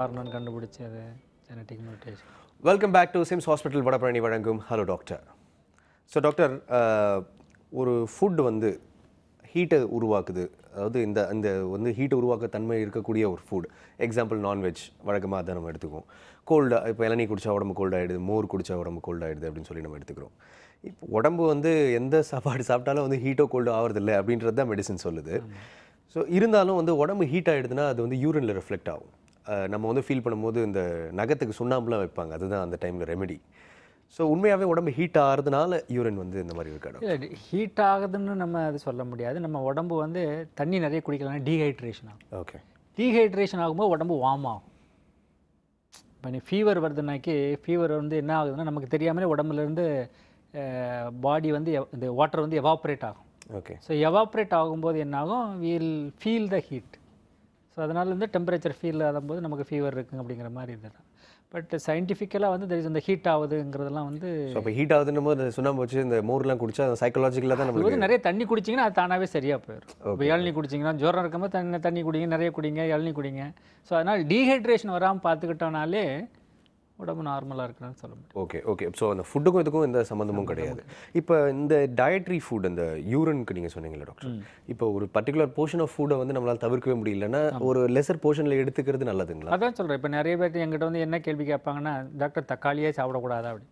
காரணம்னு கண்டுபிடிச்சது genetic mutation welcome back to SIMS hospital Vadapalani வழங்கும் ஹலோ டாக்டர் ஸோ டாக்டர் ஒரு ஃபுட் வந்து ஹீட்டை உருவாக்குது. அதாவது இந்த இந்த வந்து ஹீட்டை உருவாக்க தன்மை இருக்கக்கூடிய ஒரு ஃபுட் எக்ஸாம்பிள் நான்வெஜ் வழக்கமாக அதை நம்ம எடுத்துக்குவோம். கோல்டு இப்போ இளநீ குடிச்சா உடம்பு கோல்ட் ஆகிடுது மோர் குடிச்சா உடம்பு கோல்ட் ஆகிடுது அப்படின்னு சொல்லி நம்ம எடுத்துக்கிறோம். இப்போ உடம்பு வந்து எந்த சாப்பாடு சாப்பிட்டாலும் வந்து ஹீட்டோ கோல்டு ஆகிறதில்ல அப்படின்றது தான் மெடிசன் சொல்லுது. ஸோ இருந்தாலும் வந்து உடம்பு ஹீட் ஆகிடுதுன்னா அது வந்து யூரினில் ரிஃப்ளெக்ட் ஆகும். நம்ம வந்து ஃபீல் பண்ணும்போது இந்த நகத்துக்கு சுண்ணாம்புலாம் வைப்பாங்க. அதுதான் அந்த டைமில் ரெமெடி ஸோ உண்மையாகவே உடம்பு ஹீட் ஆகிறதுனால யூரின் வந்து இந்த மாதிரி இருக்காடும் இல்லை ஹீட் ஆகுதுன்னு நம்ம அது சொல்ல முடியாது. நம்ம உடம்பு வந்து தண்ணி நிறைய குடிக்கலாம் டீஹைட்ரேஷன் ஆகும். ஓகே டீஹைட்ரேஷன் ஆகும்போது உடம்பு வார்ம் ஆகும். இப்போ நீ ஃபீவர் வருதுனாக்கி ஃபீவர் வந்து என்ன ஆகுதுன்னா நமக்கு தெரியாமலே உடம்புலேருந்து பாடி வந்து இந்த வாட்டர் வந்து எவாப்ரேட் ஆகும். ஓகே ஸோ எவாப்ரேட் ஆகும்போது என்ன ஆகும்? We'll feel the heat so அதனால வந்து டெம்பரேச்சர் ஃபீல் ஆகும்போது நமக்கு ஃபீவர் இருக்குங்க அப்படிங்கிற மாதிரி இதுதான் பட் சயின்டிஃபிக்கலாக வந்து is இந்த ஹீட் ஆகுதுங்கிறதெல்லாம் வந்து ஸோ அப்போ ஹீட் ஆகுதுன்னும் போது சுண்ணாம்பு வச்சு இந்த மோர்லாம் குடிச்சா சைக்கலாஜிக்கலாக தான் நம்மளுக்கு நிறைய தண்ணி குடிச்சிங்கன்னா அது தானாகவே சரியாக போயிடும் இப்போ இளநீ குடிச்சிங்கன்னா ஜுரம் இருக்கும்போது தண்ணி தண்ணி குடிங்க நிறைய குடிங்க இளநீ குடிங்க. ஸோ அதனால் டீஹைட்ரேஷன் வராமல் பார்த்துக்கிட்டோனாலே உடம்பு நார்மலாக இருக்குன்னு சொல்ல முடியும். ஓகே ஓகே ஸோ அந்த ஃபுட்டுக்கும் இதுக்கும் எந்த சம்மந்தமும் கிடையாது. இப்போ இந்த டயட்ரி ஃபுட் அந்த யூரினுக்கு நீங்கள் சொன்னீங்களே டாக்டர் இப்போ ஒரு பர்டிகுலர் போர்ஷன் ஆஃப் ஃபுட்டை வந்து நம்மளால் தவிர்க்கவே முடியலன்னா ஒரு லெசர் போர்ஷனில் எடுத்துக்கிறது நல்லதுங்களா? அதான் சொல்கிறேன் இப்போ நிறைய பேர் எங்கிட்ட வந்து என்ன கேள்வி கேட்பாங்கன்னா டாக்டர் தக்காளியே சாப்பிடக்கூடாதா? அப்படி.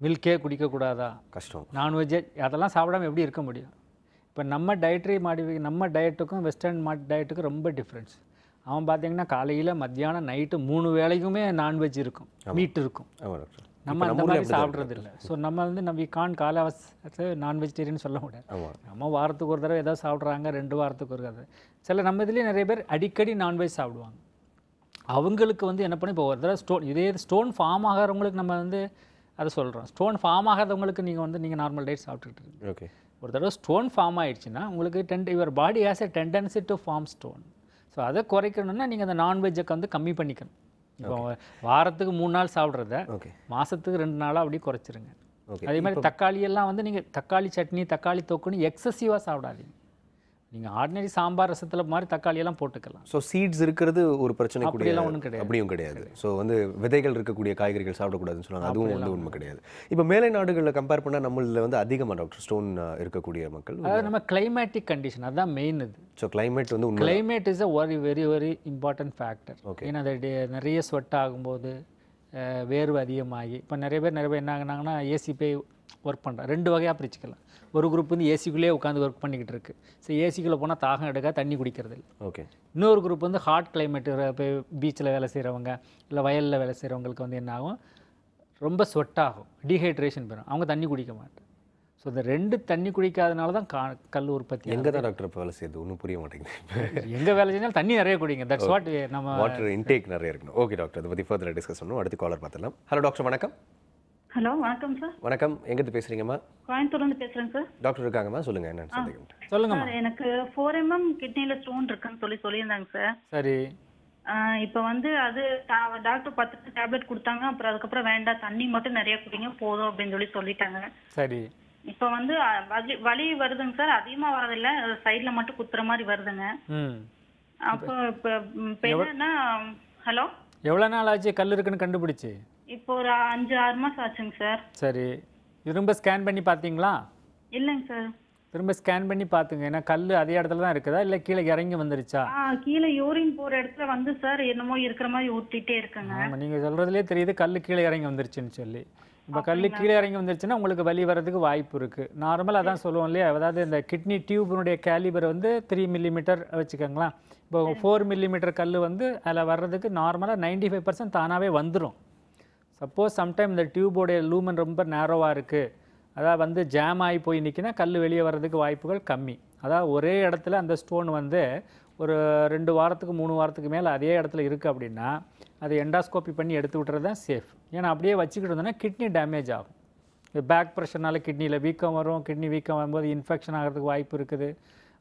மில்கே குடிக்கக்கூடாதா? கஷ்டம். நான்வெஜ்ஜே அதெல்லாம் சாப்பிடாம எப்படி இருக்க முடியும்? இப்போ நம்ம டயட்ரி மாடிஃபி நம்ம டயட்டுக்கும் வெஸ்டர்ன் மா டயட்டுக்கும் ரொம்ப டிஃப்ரென்ஸ் அவன் பார்த்தீங்கன்னா காலையில் மத்தியானம் நைட்டு மூணு வேளைக்குமே நான்வெஜ் இருக்கும். மீட் இருக்கும். நம்ம அந்த மாதிரி சாப்பிட்றது? இல்லை ஸோ நம்ம வந்து நம்ம கான் காலாவசத்தை நான் வெஜிடேரியன் சொல்ல முடியாது. நம்ம வாரத்துக்கு ஒரு தடவை ஏதோ சாப்பிட்றாங்க ரெண்டு வாரத்துக்கு ஒரு தடவை. சில நம்ம இதுலேயே நிறைய பேர் அடிக்கடி நான்வெஜ் சாப்பிடுவாங்க. அவங்களுக்கு வந்து என்ன பண்ணி இப்போ ஒரு தடவை ஸ்டோன் இதே ஸ்டோன் ஃபார்ம் ஆகிறவங்களுக்கு நம்ம வந்து அதை சொல்கிறோம் ஸ்டோன் ஃபார்ம் ஆகாதவங்களுக்கு நீங்கள் வந்து நீங்கள் நார்மல் டயட் சாப்பிட்டுட்டு இருக்கீங்க. ஓகே ஒரு தடவை ஸ்டோன் ஃபார்ம் ஆயிடுச்சுன்னா உங்களுக்கு then your body has a tendency to form stone so அதை குறைக்கணும்னா நீங்கள் அந்த நான்வெஜ்ஜை வந்து கம்மி பண்ணிக்கணும். இப்போ வாரத்துக்கு மூணு நாள் சாப்பிட்றத மாதத்துக்கு ரெண்டு நாளாக அப்படியே குறைச்சிருங்க. அதே மாதிரி தக்காளி எல்லாம் வந்து நீங்கள் தக்காளி சட்னி தக்காளி தொக்குன்னு எக்ஸசிவாக சாப்பிடாதீங்க. நீங்கள் ஆர்டினரி சாம்பார் ரசத்தில் மாதிரி தக்காளி எல்லாம் போட்டுக்கலாம். ஸோ சீட்ஸ் இருக்கிறது ஒரு பிரச்சனை கூடிய அப்படியெல்லாம் ஒண்ணும் கிடையாது. அப்படியும் கிடையாது. ஸோ வந்து விதைகள் இருக்கக்கூடிய காய்கறிகள் சாப்பிடக்கூடாதுன்னு சொல்லுவாங்க அதுவும் வந்து உண்மை கிடையாது. இப்போ மேலை நாடுகளில் கம்பேர் பண்ணால் நம்மளில் வந்து அதிகமாக டாக்டர் ஸ்டோன் இருக்கக்கூடிய மக்கள் அதாவது நம்ம கிளைமேட்டிக் கண்டிஷன் அதுதான் மெயின் இது. ஸோ climate வந்து climate is a very very very important factor Okay. ஏன்னா நிறைய ஸ்வெட் ஆகும்போது வேர்வை அதிகமாகி இப்போ நிறைய பேர் நிறைய பேர் என்ன ஆகுனாங்கன்னா ஏசி போய் ஒர்க் பண்ணுறேன் ரெண்டு வகையாக பிரிச்சுக்கலாம். ஒரு குரூப் வந்து ஏசிக்குள்ளேயே உட்காந்து ஒர்க் பண்ணிக்கிட்டு இருக்கு. ஸோ ஏசிக்குள்ளே போனால் தாகம் எடுக்க தண்ணி குடிக்கிறது இல்லை ஓகே இன்னொரு குரூப் வந்து ஹாட் கிளைமேட் இப்போ பீச்சில் வேலை செய்கிறவங்க இல்லை வயலில் வேலை செய்கிறவங்களுக்கு வந்து என்ன ஆகும்? ரொம்ப ஸ்வெட் ஆகும். டீஹைட்ரேஷன் பெறும் அவங்க தண்ணி குடிக்க மாட்டாங்க. ஸோ இந்த ரெண்டு தண்ணி குடிக்காதனால தான் கா கல் உற்பத்தி எங்கே தான் டாக்டர் இப்போ வேலை செய்யுது ஒன்றும் புரிய மாட்டேங்குது. எங்கே வேலை செஞ்சாலும் தண்ணி நிறைய குடிங்க. தட்ஸ் வாட் நம்ம வாட்டர் இன்டேக் நிறைய இருக்கணும். ஓகே டாக்டர் அதை பற்றி ஃபர்தர் டிஸ்கஸ் பண்ணணும். அடுத்து காலர் பார்த்துலாம் ஹலோ டாக்டர் வணக்கம். ஹலோ வணக்கம் சார். வணக்கம். எங்கேருந்து பேசுகிறீங்கம்மா கோயம்புத்தூர்லேருந்து பேசுகிறேன் சார். டாக்டர் இருக்காங்கம்மா சொல்லுங்கள் என்னன்னு சந்தேகம். சொல்லுங்கம்மா. சார் எனக்கு ஃபோர் எம்எம் கிட்னியில் ஸ்டோன் இருக்குன்னு சொல்லி சொல்லியிருந்தாங்க சார். சரி. இப்போ வந்து அது டாக்டர் பத்து டேப்லெட் கொடுத்தாங்க. அப்புறம் அதுக்கப்புறம் வேண்டாம். தண்ணி மட்டும் நிறைய குடிங்க போதும் அப்படின்னு சொல்லி சொல்லிட்டாங்க. சரி. இப்போ வந்து வலி வலி வருதுங்க சார். அதிகமாக வரதில்ல சைடில் மட்டும் குத்துற மாதிரி வருதுங்க. அப்போ இப்போ இப்போ என்னன்னா ஹலோ? எவ்வளோ நாள் ஆச்சு கல் இருக்குன்னு கண்டுபிடிச்சி? இப்போ ஒரு அஞ்சு ஆறு மாதம் ஆச்சுங்க சார். சரி. திரும்ப ஸ்கேன் பண்ணி பார்த்தீங்களா? இல்லைங்க சார். திரும்ப ஸ்கேன் பண்ணி பார்த்துங்க. ஏன்னா கல் அதே இடத்துல தான் இருக்குதா? இல்லை கீழே இறங்கி வந்துருச்சா? ஆ கீழே யூரின் போகிற இடத்துல வந்து சார் என்னமோ இருக்கிற மாதிரி ஊற்றிட்டே இருக்குங்க. ஆமாம் நீங்கள் சொல்கிறதுலே தெரியுது கல் கீழே இறங்கி வந்துருச்சுன்னு சொல்லி. இப்போ கல் கீழே இறங்கி வந்துருச்சுன்னா உங்களுக்கு வலி வர்றதுக்கு வாய்ப்பு இருக்குது நார்மலாக அதான் சொல்லுவோம் இல்லையா? அதாவது இந்த கிட்னி டியூபினுடைய கேலிபர் வந்து த்ரீ மில்லிமீட்டர் வச்சுக்கோங்களேன். இப்போ ஃபோர் மில்லிமீட்டர் கல் வந்து அதில் வர்றதுக்கு நார்மலாக நைன்டி ஃபைவ் பர்சன்ட் தானாகவே வந்துடும் சப்போஸ் சம்டைம் இந்த டியூபோடைய லூமன் ரொம்ப நேரோவாக இருக்குது அதாவது வந்து ஜாம் ஆகி போய் நிற்கினா கல் வெளியே வர்றதுக்கு வாய்ப்புகள் கம்மி. அதாவது ஒரே இடத்துல அந்த ஸ்டோன் வந்து ஒரு ரெண்டு வாரத்துக்கு மூணு வாரத்துக்கு மேலே அதே இடத்துல இருக்குது அப்படின்னா அதை எண்டாஸ்கோப்பி பண்ணி எடுத்து விட்டுறது தான் சேஃப் ஏன்னா அப்படியே வச்சுக்கிட்டு இருந்தோன்னா கிட்னி டேமேஜ் ஆகும். பேக் ப்ரெஷர்னால கிட்னியில் வீக்கம் வரும் கிட்னி வீக்கம் வரும்போது இன்ஃபெக்ஷன் ஆகிறதுக்கு வாய்ப்பு இருக்குது.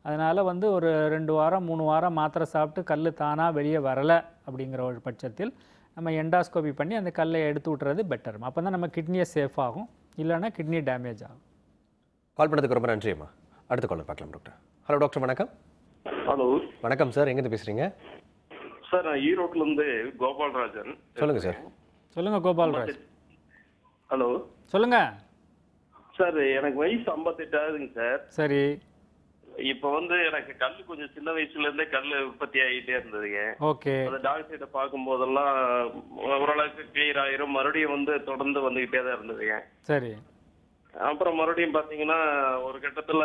அதனால் வந்து ஒரு ரெண்டு வாரம் மூணு வாரம் மாத்திரை சாப்பிட்டு கல் தானாக வெளியே வரலை அப்படிங்கிற ஒரு பட்சத்தில் நம்ம எண்டாஸ்கோபி பண்ணி அந்த கல்லை எடுத்து விட்டுறது பெட்டர் அப்போ தான் நம்ம கிட்னியை சேஃப் ஆகும். இல்லைன்னா கிட்னி டேமேஜ் ஆகும். கால் பண்ணதுக்கு ரொம்ப நன்றி அம்மா. அடுத்த காலர் பார்க்கலாம் டாக்டர் ஹலோ டாக்டர் வணக்கம். ஹலோ வணக்கம் சார் எங்கேருந்து பேசுகிறீங்க சார் நான் ஈரோட்ல இருந்து கோபால்ராஜன் சொல்லுங்க சார் சொல்லுங்க கோபால்ராஜ். ஹலோ சொல்லுங்க. சார் எனக்கு வயசு 58 ஆகுதுங்க சார் சரி. இப்ப வந்து எனக்கு கல் கொஞ்சம் சின்ன வயசுல இருந்தே கல் உற்பத்தி ஆகிட்டே இருந்ததுங்க. ஓகே. அந்த டாக்டர் கிட்ட பார்க்கும் போதெல்லாம் ஓரளவுக்கு கிளியர் ஆயிரும். மறுபடியும் வந்து தொடர்ந்து வந்துகிட்டே தான் இருந்ததுங்க. சரி. அப்புறம் மறுபடியும் பாத்தீங்கன்னா ஒரு கட்டத்துல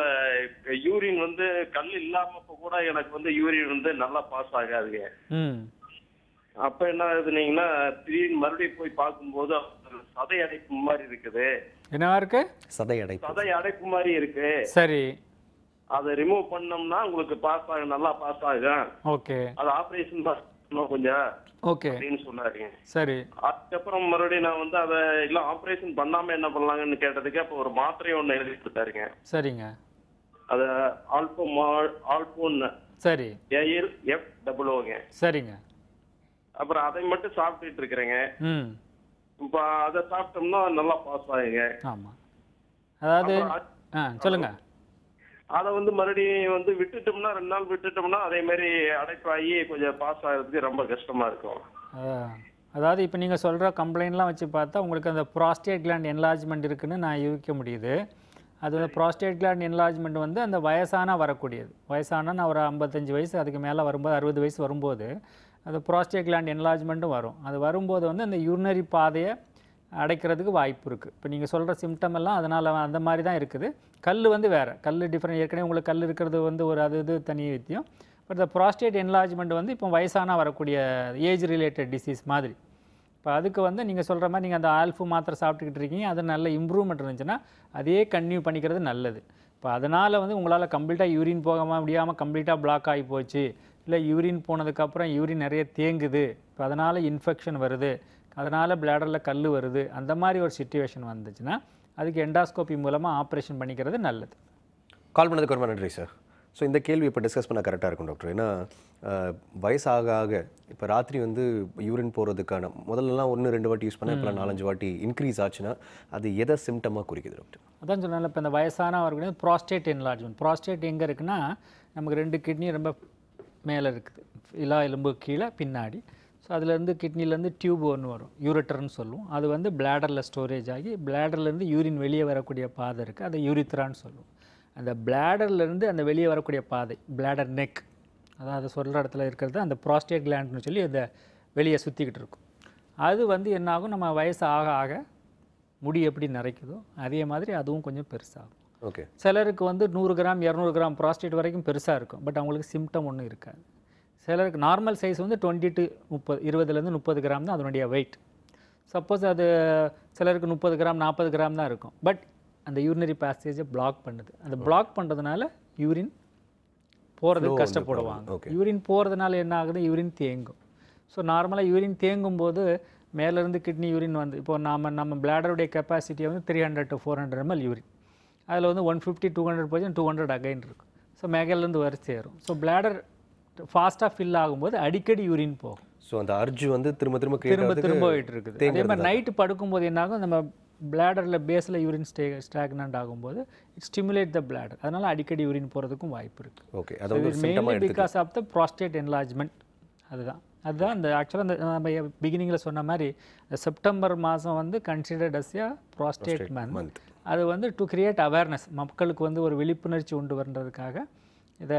யூரின் வந்து கல் இல்லாம கூட எனக்கு வந்து யூரின் வந்து நல்லா பாஸ் ஆகாதுங்க. ம். அப்ப என்ன ஆகுதுன்னீங்கன்னா திடீர்னு மறுபடியும் போய் பார்க்கும்போது சதை அடைப்பு மாதிரி இருக்குது. என்னவா இருக்கு? சதை அடைப்பு. சதை அடைப்பு மாதிரி இருக்கு. சரி. அதை ரிமூவ் பண்ணோம்னா உங்களுக்கு பாஸ் ஆகும் நல்லா பாஸ் ஆகும். ஓகே அது ஆபரேஷன் பண்ணணும் கொஞ்சம். ஓகே அப்படின்னு சொன்னாருங்க சரி. அதுக்கப்புறம் மறுபடியும் நான் வந்து அதை இல்ல ஆபரேஷன் பண்ணாம என்ன பண்ணலாங்கன்னு கேட்டதுக்கு அப்ப ஒரு மாத்திரை ஒண்ணு எழுதி கொடுத்தாருங்க. சரிங்க. அது ஆல்போ ஆல்போன்னு சரி. ஏஎல் எஃப் டபுள் ஓங்க சரிங்க. அப்புறம் அதை மட்டும் சாப்பிட்டுட்டு இருக்கிறேங்க. ம். இப்ப அதை சாப்பிட்டோம்னா நல்லா பாஸ் ஆகுங்க. ஆமாம் அதாவது ஆ சொல்லுங்க. அதை வந்து மறுபடியும் வந்து விட்டுட்டோம்னா ரெண்டு நாள் விட்டுட்டோம்னா அதே மாதிரி அடைப்பாகி கொஞ்சம் பாஸ் ஆகிறதுக்கு ரொம்ப கஷ்டமா இருக்கும். அதாவது இப்போ நீங்கள் சொல்கிற கம்ப்ளைண்ட்லாம் வச்சு பார்த்தா உங்களுக்கு அந்த ப்ராஸ்டேட் கிளாண்ட் என்லார்ஜ்மெண்ட் இருக்குன்னு நான் யூகிக்க முடியுது. அது வந்து ப்ராஸ்டேட் கிளாண்ட் என்லார்ஜ்மெண்ட் வந்து அந்த வயசானா வரக்கூடியது. வயசானா ஒரு ஐம்பத்தஞ்சு வயசு அதுக்கு மேலே வரும்போது அறுபது வயசு வரும்போது அந்த ப்ராஸ்டேட் கிளாண்ட் என்லார்ஜ்மெண்ட்டும் வரும். அது வரும்போது வந்து அந்த யூரினரி பாதையை அடைக்கிறதுக்கு வாய்ப்பு இருக்குது இப்போ நீங்கள் சொல்கிற சிம்டம் எல்லாம் அதனால் அந்த மாதிரி தான் இருக்குது. கல் வந்து வேறு. கல் டிஃப்ரெண்ட் ஏற்கனவே உங்களுக்கு கல் இருக்கிறது வந்து ஒரு அது இது தனி வித்தியம். பட் இந்த ப்ராஸ்டேட் என்லார்ஜ்மெண்ட் வந்து இப்போ வயசானா வரக்கூடிய ஏஜ் ரிலேட்டட் டிசீஸ் மாதிரி. இப்போ அதுக்கு வந்து நீங்கள் சொல்கிற மாதிரி நீங்கள் அந்த ஆல்ஃபு மாத்திரை சாப்பிட்டுக்கிட்டு இருக்கீங்க. அது நல்ல இம்ப்ரூவ்மெண்ட் இருந்துச்சுன்னா அதே கன்டினியூ பண்ணிக்கிறது நல்லது. இப்போ அதனால் வந்து உங்களால் கம்ப்ளீட்டாக யூரின் போக முடியாமல் கம்ப்ளீட்டாக பிளாக் ஆகி போச்சு. இல்லை யூரின் போனதுக்கப்புறம் யூரின் நிறைய தேங்குது. இப்போ அதனால் இன்ஃபெக்ஷன் வருது. அதனால் பிளாடரில் கல் வருது. அந்த மாதிரி ஒரு சுச்சுவேஷன் வந்துச்சுன்னா அதுக்கு எண்டாஸ்கோபி மூலமாக ஆப்ரேஷன் பண்ணிக்கிறது நல்லது. கால் பண்ணதுக்கு ரொம்ப நன்றி சார் ஸோ இந்த கேள்வி இப்போ டிஸ்கஸ் பண்ண கரெக்டாக இருக்கும் டாக்டர் ஏன்னா வயசாக ஆக இப்போ ராத்திரி வந்து யூரின் போகிறதுக்கான முதல்லலாம் ஒன்று ரெண்டு வாட்டி யூஸ் பண்ண இப்போ நாலஞ்சு வாட்டி இன்க்ரீஸ் ஆச்சுன்னா அது எதை சிம்டமாக குறிக்குது டாக்டர் அதான் சொன்னால இப்போ இந்த வயசான அவர்களுக்கு ப்ராஸ்டேட் என்லார்ஜ்மெண்ட் ப்ராஸ்டேட் எங்கே இருக்குன்னா நமக்கு ரெண்டு கிட்னி ரொம்ப மேலே இருக்குது. இலா எலும்பு கீழே பின்னாடி. ஸோ அதுலேருந்து கிட்னிலேருந்து டியூப் ஒன்று வரும். யூரிட்டர்னு சொல்லுவோம். அது வந்து பிளாடரில் ஸ்டோரேஜ் ஆகி பிளாடர்லேருந்து யூரின் வெளியே வரக்கூடிய பாதை இருக்குது அதை யூரித்ரான்னு சொல்லுவோம். அந்த பிளாடர்லேருந்து அந்த வெளியே வரக்கூடிய பாதை பிளாடர் நெக் அதாவது சொல்கிற இடத்துல இருக்கிறது. அந்த ப்ராஸ்டேட் கிளாண்ட்னு சொல்லி அந்த வெளியே சுற்றிக்கிட்டு இருக்கும். அது வந்து என்னாகும்? நம்ம வயசு ஆக ஆக முடி எப்படி நிறைக்குதோ அதே மாதிரி அதுவும் கொஞ்சம் பெருசாகும். ஓகே சிலருக்கு வந்து நூறு கிராம் இரநூறு கிராம் ப்ராஸ்டேட் வரைக்கும் பெருசாக இருக்கும். பட் அவங்களுக்கு சிம்டம் ஒன்றும் இருக்காது. சிலருக்கு நார்மல் சைஸ் வந்து டுவெண்ட்டி டு முப்பது இருபதுலேருந்து முப்பது கிராம் தான் அதனுடைய வெயிட் சப்போஸ் அது சிலருக்கு முப்பது கிராம் நாற்பது கிராம் தான் இருக்கும். பட் அந்த யூரினரி பேசேஜை பிளாக் பண்ணுது. அந்த பிளாக் பண்ணுறதுனால யூரின் போகிறதுக்கு கஷ்டப்படுவாங்க. யூரின் போகிறதுனால என்ன ஆகுது? யூரின் தேங்கும். ஸோ நார்மலாக யூரின் தேங்கும் போது மேலேருந்து கிட்னி யூரின் வந்து இப்போ நாம நம்ம பிளாடருடைய கெப்பாசிட்டி வந்து three hundred to four hundred ML urine அதில் வந்து one fifty to hundred percent to hundred again இருக்கும். ஸோ மேகல்லேருந்து வரி சேரும். ஸோ பிளாடர் ஃபாஸ்ட்டாக ஃபில் ஆகும்போது அடிக்கடி யூரின் போகும். ஸோ அந்த அர்ஜு வந்து திரும்ப திரும்ப திரும்ப திரும்ப போயிட்டு இருக்குது. அதே மாதிரி நைட்டு படுக்கும்போது என்னாகும்? நம்ம பிளாடரில் பேஸில் யூரின் ஸ்டே ஸ்டாக்னண்ட் ஆகும்போது இட் ஸ்டிமுலேட் த பிளாடர் அதனால் அடிக்கடி யூரின் போகிறதுக்கும் வாய்ப்பு இருக்குது ஓகே அதை mainly because of the prostate enlargement அதுதான். அதுதான் இந்த ஆக்சுவலாக இந்த நம்ம பிகினிங்கில் சொன்ன மாதிரி செப்டம்பர் மாதம் வந்து considered as a prostate month. அது வந்து டு கிரியேட் அவேர்னஸ் மக்களுக்கு வந்து ஒரு விழிப்புணர்ச்சி உண்டு பண்ணுறதுக்காக இதை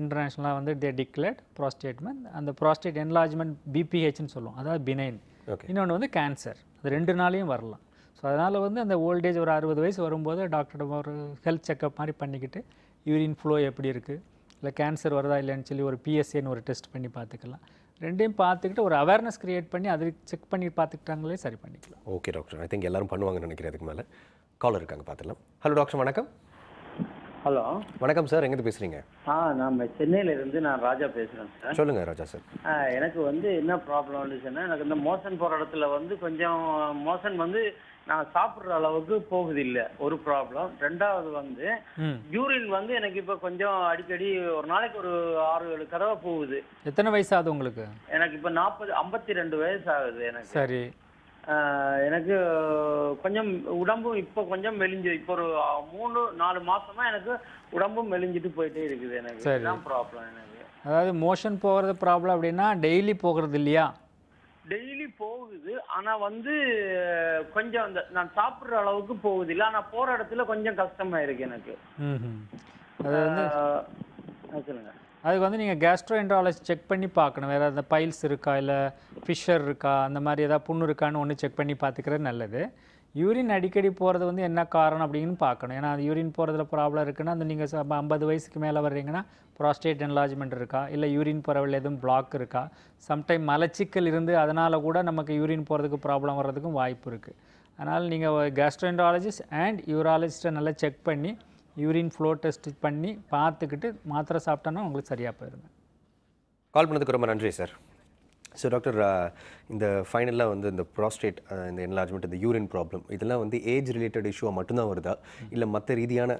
இன்டர்நேஷ்னலாக வந்து தே டிக்ளேர்ட் ப்ராஸ்டேட் மந்த் அந்த ப்ராஸ்டேட் என்லார்ஜ்மெண்ட் பிபிஹெச்னு சொல்லுவோம். அதாவது பினைன். இன்னொன்று வந்து கேன்சர் அது ரெண்டு நாளையும் வரலாம். ஸோ அதனால் வந்து அந்த ஓல்டேஜ் ஒரு அறுபது வயசு வரும்போது டாக்டர்கிட்ட ஒரு ஹெல்த் செக்கப் மாதிரி பண்ணிக்கிட்டு யூரின் ஃப்ளோ எப்படி இருக்குது இல்லை கேன்சர் வருதா இல்லைன்னு சொல்லி ஒரு பிஎஸ்ஏன்னு ஒரு டெஸ்ட் பண்ணி பார்த்துக்கலாம். ரெண்டையும் பார்த்துக்கிட்டு ஒரு அவேர்னஸ் கிரியேட் பண்ணி அதை செக் பண்ணி பார்த்துக்கிட்டாங்களே சரி பண்ணிக்கலாம். ஓகே டாக்டர் ஐ திங்க் எல்லாரும் பண்ணுவாங்கன்னு நினைக்கிறேன் அதுக்கு மேலே. காலர் இருக்காங்க பார்த்துலாம் ஹலோ டாக்டர் வணக்கம். ஹலோ. வணக்கம் சார் எங்கேருந்து பேசுகிறீங்க ஆ நம்ம சென்னையில இருந்து நான் ராஜா பேசுறேன் சார். சொல்லுங்க ராஜா சார். எனக்கு வந்து என்ன ப்ராப்ளம் வந்துச்சுன்னா எனக்கு இந்த மோஷன் போற இடத்துல வந்து கொஞ்சம் மோஷன் வந்து நான் சாப்பிடுற அளவுக்கு போகுது இல்ல ஒரு ப்ராப்ளம் ரெண்டாவது வந்து யூரின் வந்து எனக்கு இப்ப கொஞ்சம் அடிக்கடி ஒரு நாளைக்கு ஒரு ஆறு ஏழு தடவை போகுது. எத்தனை வயசாகுது உங்களுக்கு? எனக்கு இப்ப நாற்பது ஐம்பத்தி ரெண்டு வயசு ஆகுது எனக்கு. சரி. எனக்கு கொஞ்சம் உடம்பும் இப்போ கொஞ்சம் மெலிஞ்சு இப்போ ஒரு மூணு நாலு மாசமா எனக்கு உடம்பும் மெலிஞ்சிட்டு போயிட்டே இருக்குது எனக்கு. இதுதான் ப்ராப்ளம் எனக்கு. அதாவது மோஷன் போகிறது ப்ராப்ளம் அப்படின்னா டெய்லி போகிறது இல்லையா? டெய்லி போகுது. ஆனா வந்து கொஞ்சம் அந்த நான் சாப்பிடுற அளவுக்கு போகுது இல்ல. ஆனா போற இடத்துல கொஞ்சம் கஷ்டமா இருக்கு எனக்கு. ம் அது வந்து ஆஹ், ஆ, சொல்லுங்க. அதுக்கு வந்து நீங்கள் கேஸ்ட்ரோஎன்ட்ராலஜி செக் பண்ணி பார்க்கணும். வேறு அந்த பைல்ஸ் இருக்கா? இல்லை ஃபிஷர் இருக்கா? அந்த மாதிரி ஏதாவது புண்ணு இருக்கான்னு ஒன்று செக் பண்ணி பார்த்துக்கிறது நல்லது. யூரின் அடிக்கடி போகிறது வந்து என்ன காரணம் அப்படின்னு பார்க்கணும். ஏன்னா அது யூரின் போகிறதுல ப்ராப்ளம் இருக்குன்னா அந்த நீங்கள் ஐம்பது வயசுக்கு மேலே வர்றீங்கன்னா ப்ராஸ்டேட் என்லாஜ்மெண்ட் இருக்கா? இல்லை யூரின் போகிறவள் எதுவும் பிளாக் இருக்கா? சம்டைம் மலச்சிக்கல் இருந்து அதனால் கூட நமக்கு யூரின் போகிறதுக்கு ப்ராப்ளம் வர்றதுக்கும் வாய்ப்பு இருக்குது அதனால் நீங்கள் கேஸ்ட்ரோன்ட்ராலஜிஸ்ட் அண்ட் யூராலஜிஸ்ட்டை நல்லா செக் பண்ணி யூரின் ஃப்ளோ டெஸ்ட் பண்ணி பார்த்துக்கிட்டு மாத்திரை சாப்பிட்டோன்னா உங்களுக்கு சரியாக போயிருங்க கால் பண்ணதுக்கு ரொம்ப நன்றி சார். ஸோ டாக்டர் இந்த ஃபைனலாக வந்து இந்த ப்ராஸ்டேட் இந்த என்லார்ஜ்மெண்ட் இந்த யூரின் ப்ராப்ளம் இதெல்லாம் வந்து ஏஜ் ரிலேட்டட் இஷ்யூவாக மட்டும்தான் வருதா? இல்லை மற்ற ரீதியான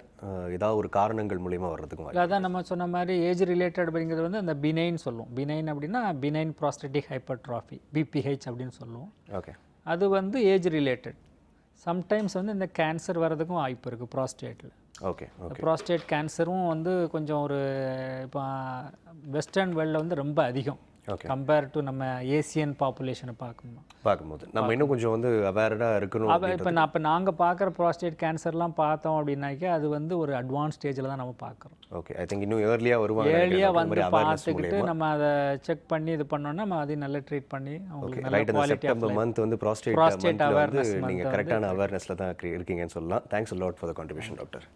ஏதாவது ஒரு காரணங்கள் மூலியமா வர்றதுக்கும் இல்லை அதான் நம்ம சொன்ன மாதிரி ஏஜ் ரிலேட்டட் அப்படிங்கிறது வந்து அந்த பினைன் சொல்லுவோம். பினைன் அப்படின்னா பினைன் ப்ராஸ்டட்டிக் ஹைப்பர்ட்ராஃபி பிபிஹெச் அப்படின்னு சொல்லுவோம். ஓகே. அது வந்து ஏஜ் ரிலேட்டட். சம்டைம்ஸ் வந்து இந்த கேன்சர் வர்றதுக்கும் வாய்ப்பு இருக்குது ப்ராஸ்டேட்டில் ஓகே ப்ராஸ்டேட் கேன்சரும் வந்து கொஞ்சம் ஒரு இப்போ வெஸ்டர்ன் வேர்ல்டில் வந்து ரொம்ப அதிகம். கம்பேர் டு நம்ம ஏசியன் பாப்புலேஷனை பார்க்கணும் பார்க்கும்போது. நம்ம இன்னும் கொஞ்சம் வந்து அவேர்டாக இருக்கணும் இப்போ நான் இப்போ நாங்கள் பார்க்குற ப்ராஸ்டேட் கேன்சர்லாம் பார்த்தோம் அப்படின்னாக்கா அது வந்து ஒரு அட்வான்ஸ் ஸ்டேஜில் தான் நம்ம பார்க்குறோம். ஓகே ஐ திங்க் இன்னும் ஏர்லியாக வருவாங்க ஏர்லியாக வந்து பார்த்துக்கிட்டு. நம்ம அதை செக் பண்ணி இது பண்ணோம்னா நம்ம அதையும் நல்லா ட்ரீட் பண்ணி அவங்களுக்கு நல்ல குவாலிட்டி மந்த் வந்து ப்ராஸ்டேட் awareness month நீங்கள் கரெக்டான அவேர்னஸில் தான் இருக்கி- இருக்கீங்கன்னு சொல்லலாம். Thanks lot for the contribution doctor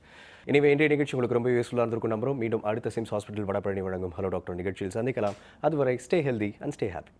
எனவே இன்றைய நிகழ்ச்சி உங்களுக்கு ரொம்ப யூஸ்ஃபுல்லாக இருந்திருக்கும் நம்புறோம். மீண்டும் அடுத்த சிம்ஸ் ஹாஸ்பிட்டல் வடபழனி வழங்கும். ஹலோ டாக்டர் நிகழ்ச்சியில் சந்திக்கலாம். அதுவரை stay healthy and stay happy